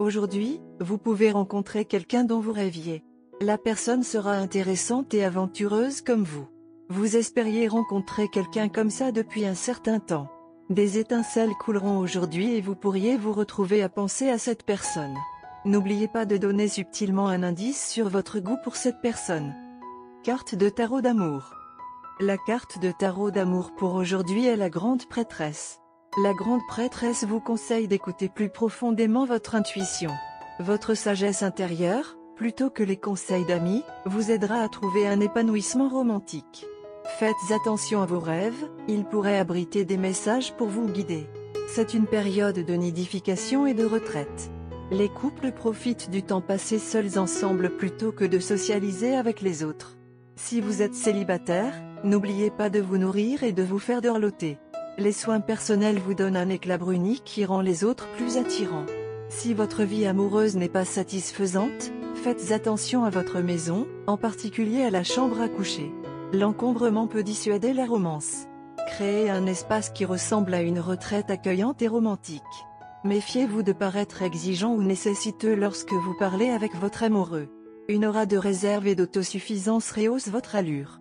Aujourd'hui, vous pouvez rencontrer quelqu'un dont vous rêviez. La personne sera intéressante et aventureuse comme vous. Vous espériez rencontrer quelqu'un comme ça depuis un certain temps. Des étincelles couleront aujourd'hui et vous pourriez vous retrouver à penser à cette personne. N'oubliez pas de donner subtilement un indice sur votre goût pour cette personne. Carte de tarot d'amour. La carte de tarot d'amour pour aujourd'hui est la grande prêtresse. La grande prêtresse vous conseille d'écouter plus profondément votre intuition. Votre sagesse intérieure, plutôt que les conseils d'amis, vous aidera à trouver un épanouissement romantique. Faites attention à vos rêves, ils pourraient abriter des messages pour vous guider. C'est une période de nidification et de retraite. Les couples profitent du temps passé seuls ensemble plutôt que de socialiser avec les autres. Si vous êtes célibataire, n'oubliez pas de vous nourrir et de vous faire dorloter. Les soins personnels vous donnent un éclat bruni qui rend les autres plus attirants. Si votre vie amoureuse n'est pas satisfaisante, faites attention à votre maison, en particulier à la chambre à coucher. L'encombrement peut dissuader la romance. Créez un espace qui ressemble à une retraite accueillante et romantique. Méfiez-vous de paraître exigeant ou nécessiteux lorsque vous parlez avec votre amoureux. Une aura de réserve et d'autosuffisance rehausse votre allure.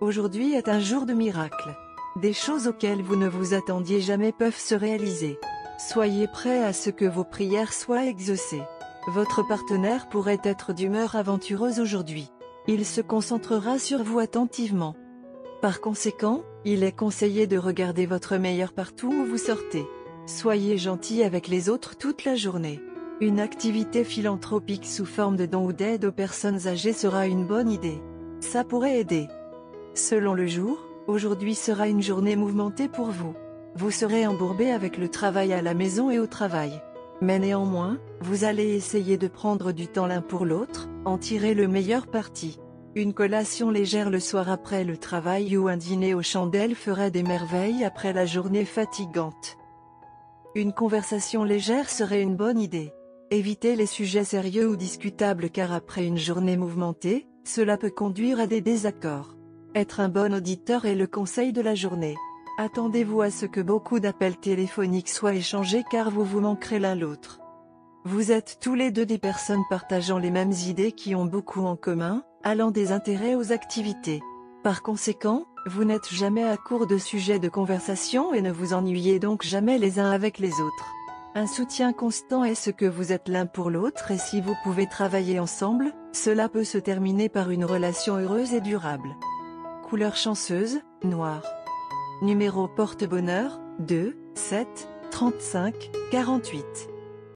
Aujourd'hui est un jour de miracle. Des choses auxquelles vous ne vous attendiez jamais peuvent se réaliser. Soyez prêt à ce que vos prières soient exaucées. Votre partenaire pourrait être d'humeur aventureuse aujourd'hui. Il se concentrera sur vous attentivement. Par conséquent, il est conseillé de regarder votre meilleur partout où vous sortez. Soyez gentil avec les autres toute la journée. Une activité philanthropique sous forme de don ou d'aide aux personnes âgées sera une bonne idée. Ça pourrait aider. Selon le jour, aujourd'hui sera une journée mouvementée pour vous. Vous serez embourbé avec le travail à la maison et au travail. Mais néanmoins, vous allez essayer de prendre du temps l'un pour l'autre, en tirer le meilleur parti. Une collation légère le soir après le travail ou un dîner aux chandelles ferait des merveilles après la journée fatigante. Une conversation légère serait une bonne idée. Évitez les sujets sérieux ou discutables car après une journée mouvementée, cela peut conduire à des désaccords. Être un bon auditeur est le conseil de la journée. Attendez-vous à ce que beaucoup d'appels téléphoniques soient échangés car vous vous manquerez l'un l'autre. Vous êtes tous les deux des personnes partageant les mêmes idées qui ont beaucoup en commun, allant des intérêts aux activités. Par conséquent, vous n'êtes jamais à court de sujets de conversation et ne vous ennuyez donc jamais les uns avec les autres. Un soutien constant est ce que vous êtes l'un pour l'autre et si vous pouvez travailler ensemble, cela peut se terminer par une relation heureuse et durable. Couleur chanceuse, noir. Numéro porte-bonheur, 2, 7, 35, 48.